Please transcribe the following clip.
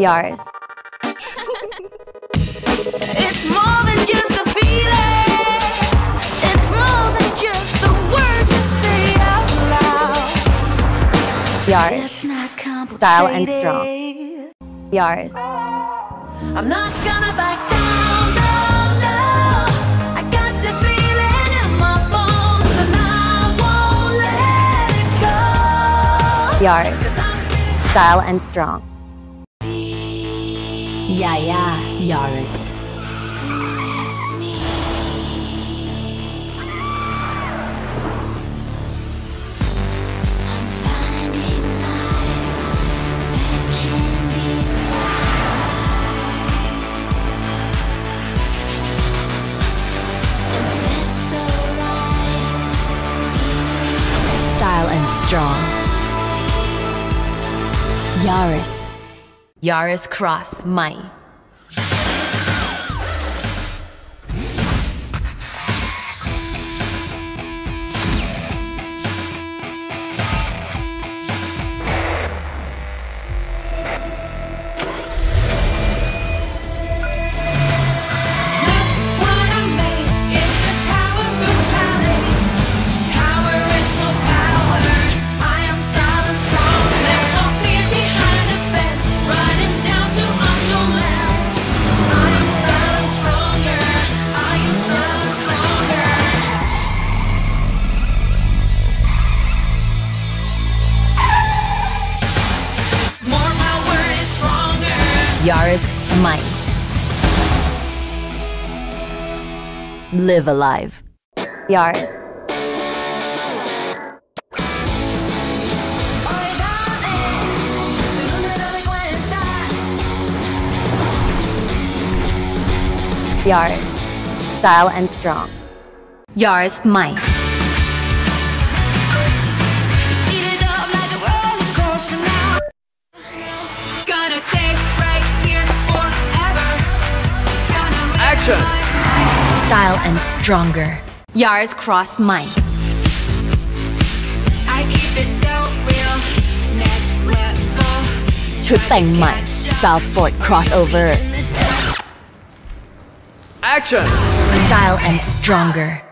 Yaris. It's more than just a feeling. It's more than just the words you say out loud. Yaris. It's not. Style and strong. Yaris. I'm not gonna back down, no, no. I got this feeling in my bones and I won't let it go. Yaris. 'Cause Style and strong. Yaya Yaris. Style and strong. Yaris. Yaris Cross ใ Yaris Might. Live alive. Yaris. Yaris. Style and strong. Yaris Might. Action! Style and stronger. Yaris cross mine. I keep it so real. Next level. Style Sport crossover. Action! Style and stronger.